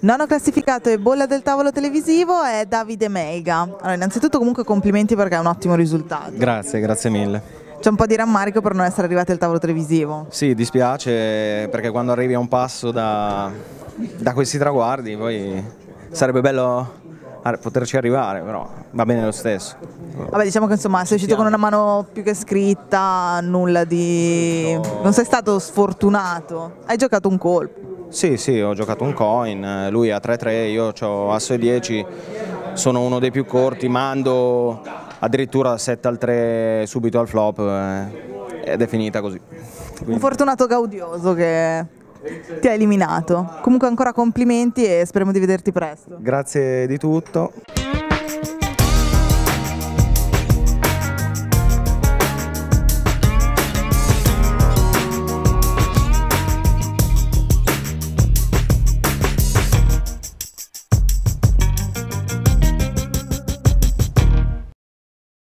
Nono classificato e bolla del tavolo televisivo è Davide Meiga. Allora, innanzitutto comunque complimenti perché è un ottimo risultato. Grazie, grazie mille. C'è un po' di rammarico per non essere arrivati al tavolo televisivo. Sì, dispiace perché quando arrivi a un passo da, da questi traguardi poi sarebbe bello poterci arrivare, però va bene lo stesso. Vabbè, diciamo che insomma sei uscito con una mano più che scritta, nulla di... non sei stato sfortunato, hai giocato un colpo. Sì, sì, ho giocato un coin, lui ha 3-3, io ho asso e 10, sono uno dei più corti, mando addirittura 7 al 3 subito al flop eh, ed è finita così. Quindi... Un fortunato gaudioso che ti ha eliminato. Comunque ancora complimenti e speriamo di vederti presto. Grazie di tutto.